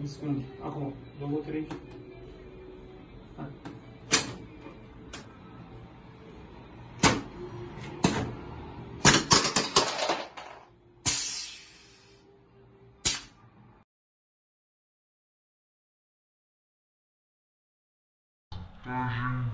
Um segundo. Ako, logo três. Ah.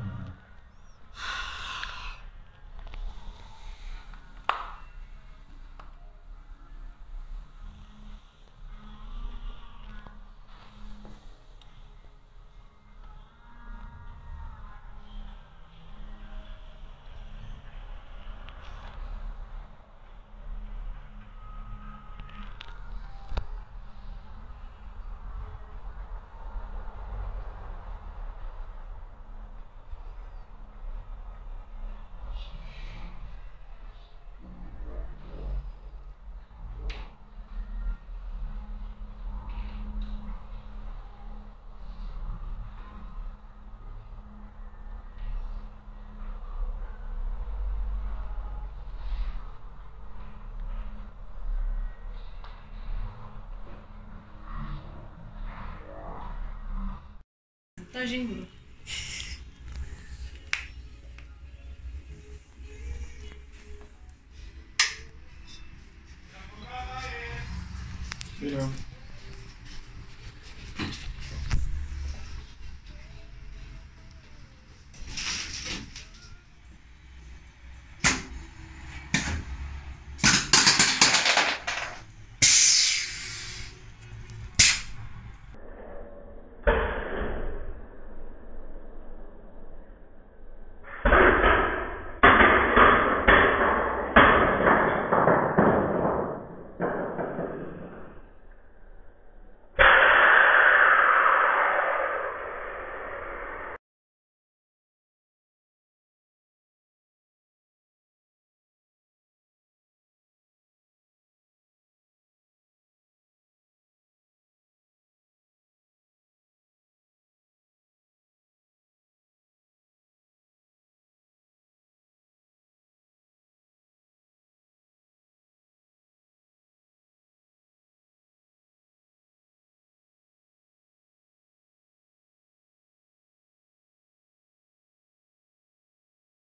tá Jenguru. Legal.